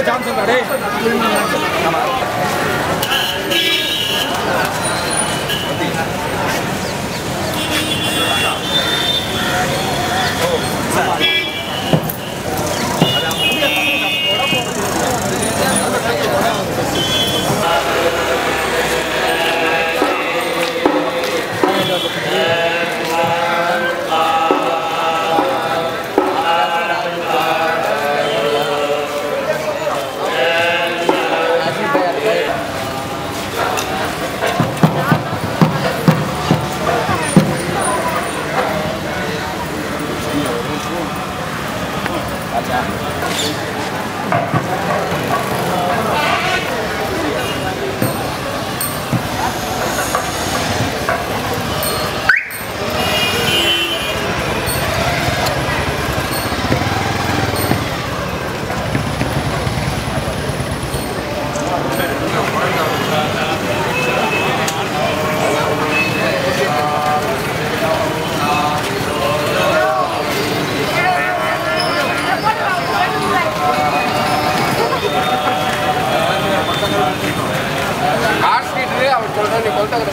जाम से Gotcha. அவன் சொல்கிறேன் நீ கொல்தா கிட்ட